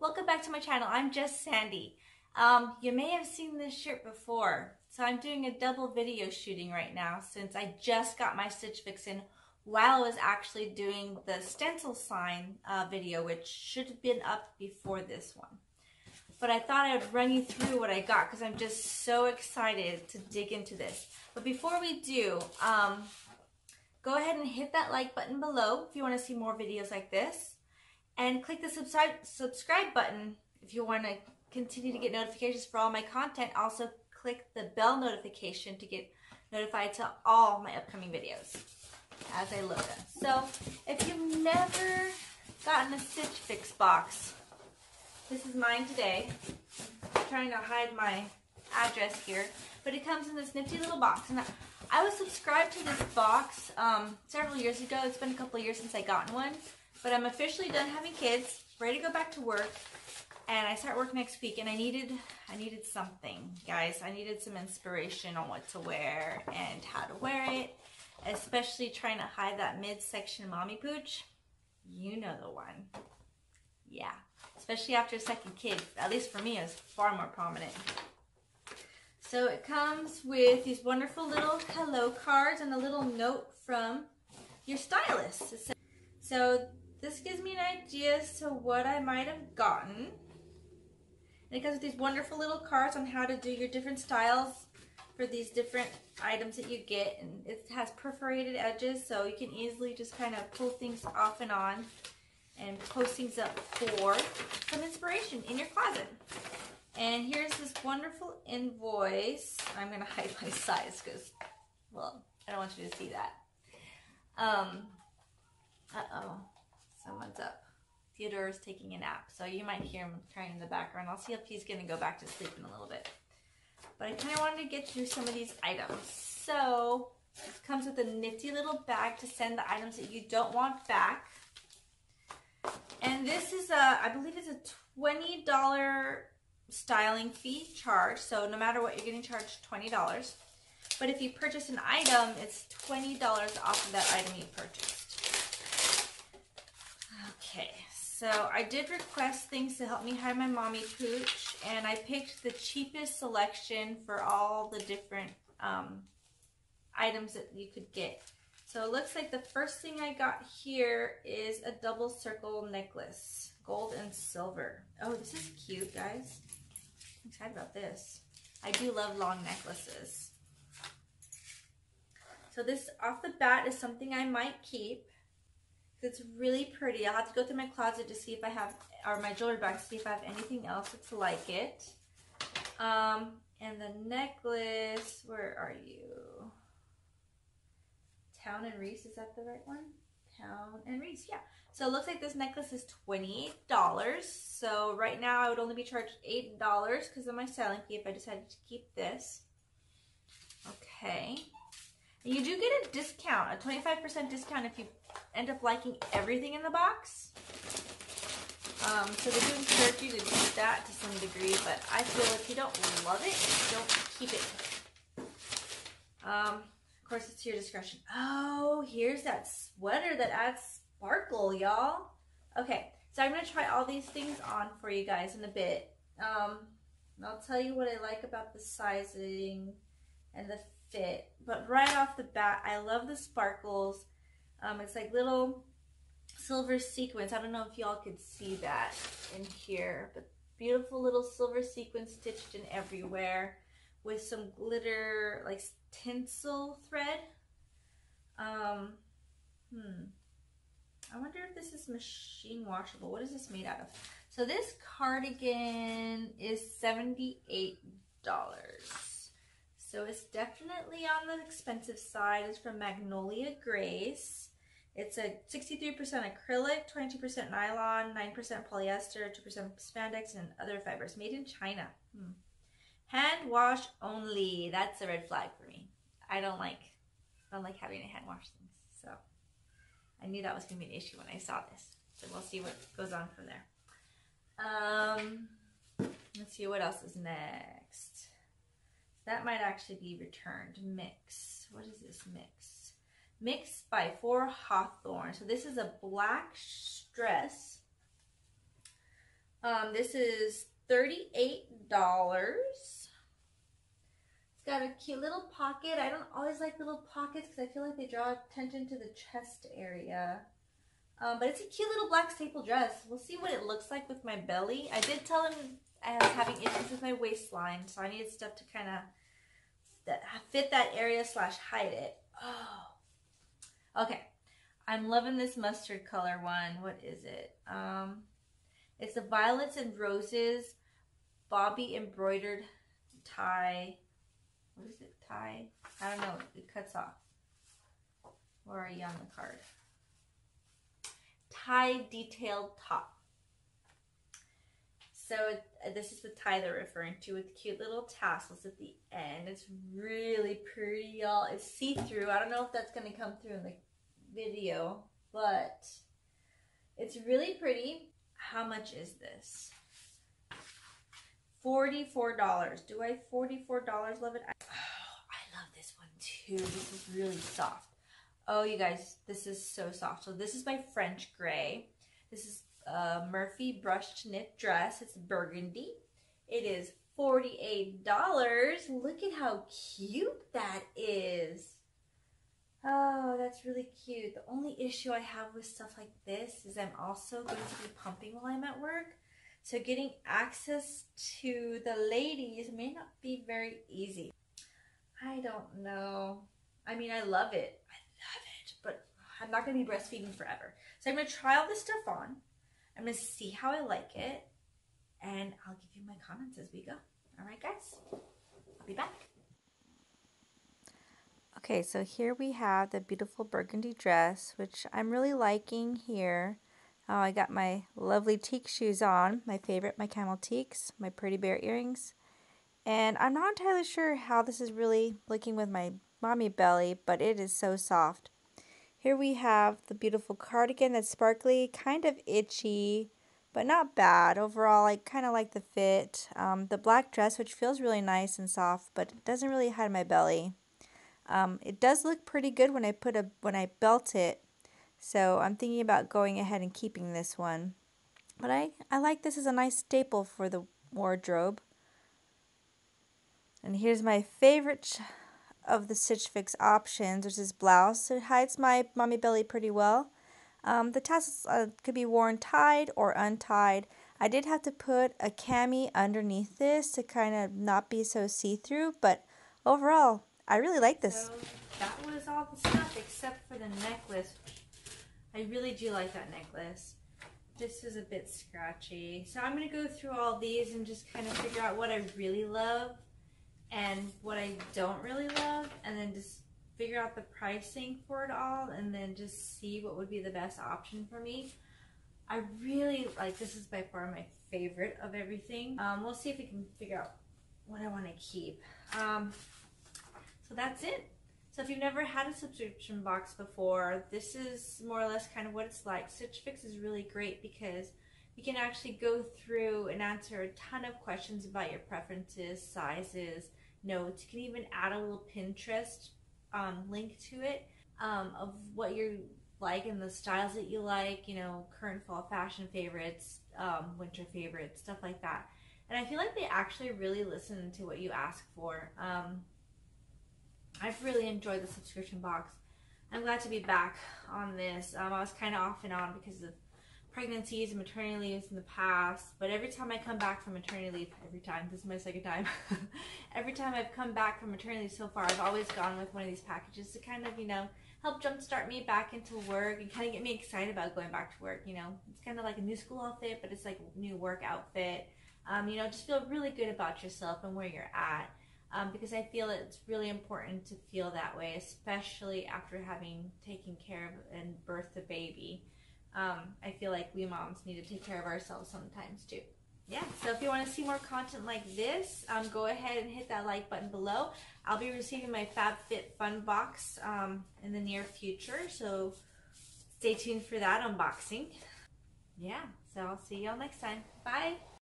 Welcome back to my channel. I'm just Sandy. Um, you may have seen this shirt before. So I'm doing a double video shooting right now since I just got my Stitch Fix in while I was actually doing the stencil sign uh, video, which should have been up before this one. But I thought I would run you through what I got because I'm just so excited to dig into this. But before we do, um, go ahead and hit that like button below if you want to see more videos like this. And click the subscribe, subscribe button if you want to continue to get notifications for all my content. Also click the bell notification to get notified to all my upcoming videos as I load them. So if you've never gotten a Stitch Fix box, this is mine today. I'm trying to hide my address here, but it comes in this nifty little box. And I was subscribed to this box um, several years ago. It's been a couple years since I got one, but I'm officially done having kids, ready to go back to work, and I start work next week. And I needed, I needed something, guys. I needed some inspiration on what to wear and how to wear it, especially trying to hide that midsection mommy pooch. You know the one. Yeah, especially after a second kid. At least for me, it was far more prominent. So it comes with these wonderful little hello cards and a little note from your stylist. So this gives me an idea as to what I might have gotten. And it comes with these wonderful little cards on how to do your different styles for these different items that you get. And it has perforated edges so you can easily just kind of pull things off and on and post things up for some inspiration in your closet. And here's this wonderful invoice. I'm to hide my size because, well, I don't want you to see that. Um, uh-oh, someone's up. Theodore is taking a nap, so you might hear him crying in the background. I'll see if he's going to go back to sleep in a little bit. But I kind of wanted to get through some of these items. So, it comes with a nifty little bag to send the items that you don't want back. And this is a, I believe it's a $20 styling fee charge. So no matter what, you're getting charged $20. But if you purchase an item, it's $20 off of that item you purchased. Okay, so I did request things to help me hide my mommy pooch, and I picked the cheapest selection for all the different um, items that you could get. So it looks like the first thing I got here is a double circle necklace, gold and silver. Oh, this is cute, guys. I'm excited about this. I do love long necklaces. So this off the bat is something I might keep. It's really pretty. I'll have to go through my closet to see if I have, or my jewelry box, to see if I have anything else that's like it. Um, and the necklace, where are you? Town and Reese, is that the right one? Town and Reese, yeah. So it looks like this necklace is $28. So right now I would only be charged $8 because of my selling fee if I decided to keep this. Okay. And you do get a discount, a 25% discount if you end up liking everything in the box. Um, so they do encourage you to do that to some degree, but I feel if you don't love it, don't keep it. Um, of course, it's your discretion. Oh, here's that sweater that adds sparkle, y'all. Okay, so I'm going to try all these things on for you guys in a bit. Um, I'll tell you what I like about the sizing and the fit. But right off the bat, I love the sparkles. Um, it's like little silver sequins. I don't know if y'all could see that in here, but beautiful little silver sequins stitched in everywhere with some glitter, like tinsel thread. Um, hmm. I wonder if this is machine washable. What is this made out of? So this cardigan is $78. So it's definitely on the expensive side. It's from Magnolia Grace. It's a 63% acrylic, 22% nylon, 9% polyester, 2% spandex, and other fibers. Made in China. Hmm. Hand wash only. That's a red flag for me. I don't like, I don't like having to hand wash things. So I knew that was going to be an issue when I saw this. So we'll see what goes on from there. Um, let's see what else is next. That might actually be returned. Mix. What is this mix? Mix by Four Hawthorn. So this is a black dress Um, this is $38. It's got a cute little pocket. I don't always like little pockets because I feel like they draw attention to the chest area. Um, but it's a cute little black staple dress. We'll see what it looks like with my belly. I did tell him I was having issues with my waistline, so I needed stuff to kind of that fit that area slash hide it. Oh, okay. I'm loving this mustard color one. What is it? Um, it's the violets and roses bobby embroidered tie. What is it? Tie? I don't know. It cuts off. Where are you on the card? Tie detailed top. So uh, this is the tie they're referring to with cute little tassels at the end. It's really pretty, y'all. It's see-through. I don't know if that's going to come through in the video, but it's really pretty. How much is this? $44. Do I $44 love it? I, oh, I love this one too. This is really soft. Oh, you guys, this is so soft. So this is my French gray. This is a Murphy brushed knit dress. It's burgundy. It is $48. Look at how cute that is. Oh, that's really cute. The only issue I have with stuff like this is I'm also going to be pumping while I'm at work. So getting access to the ladies may not be very easy. I don't know. I mean, I love it. I love it, but I'm not going to be breastfeeding forever. So I'm going to try all this stuff on. I'm going to see how I like it, and I'll give you my comments as we go. All right, guys? I'll be back. Okay, so here we have the beautiful burgundy dress, which I'm really liking here. Oh, I got my lovely Tieks shoes on, my favorite, my camel Tieks, my pretty bear earrings. And I'm not entirely sure how this is really looking with my mommy belly, but it is so soft. Here we have the beautiful cardigan that's sparkly, kind of itchy, but not bad. Overall, I kind of like the fit. Um, the black dress, which feels really nice and soft, but it doesn't really hide my belly. Um, it does look pretty good when I put a when I belt it, so I'm thinking about going ahead and keeping this one. But I, I like this as a nice staple for the wardrobe. And here's my favorite of the Stitch Fix options, which is blouse. It hides my mommy belly pretty well. Um, the tassels uh, could be worn tied or untied. I did have to put a cami underneath this to kind of not be so see-through, but overall, I really like this. So that was all the stuff except for the necklace, I really do like that necklace. This is a bit scratchy. So I'm going to go through all these and just kind of figure out what I really love and what I don't really love and then just figure out the pricing for it all and then just see what would be the best option for me. I really like this is by far my favorite of everything. Um, we'll see if we can figure out what I want to keep. Um, so that's it. So if you've never had a subscription box before, this is more or less kind of what it's like. Stitch Fix is really great because you can actually go through and answer a ton of questions about your preferences, sizes, notes. You can even add a little Pinterest um, link to it um, of what you like and the styles that you like, you know, current fall fashion favorites, um, winter favorites, stuff like that. And I feel like they actually really listen to what you ask for. Um, I've really enjoyed the subscription box. I'm glad to be back on this. Um, I was kind of off and on because of pregnancies and maternity leaves in the past, but every time I come back from maternity leave, every time, this is my second time, every time I've come back from maternity leave so far, I've always gone with one of these packages to kind of, you know, help jumpstart me back into work and kind of get me excited about going back to work, you know. It's kind of like a new school outfit, but it's like new work outfit. Um, you know, just feel really good about yourself and where you're at um, because I feel it's really important to feel that way, especially after having taken care of and birthed a baby. Um, I feel like we moms need to take care of ourselves sometimes too. Yeah, so if you want to see more content like this, um, go ahead and hit that like button below. I'll be receiving my FabFitFun box um, in the near future, so stay tuned for that unboxing. Yeah, so I'll see y'all next time. Bye!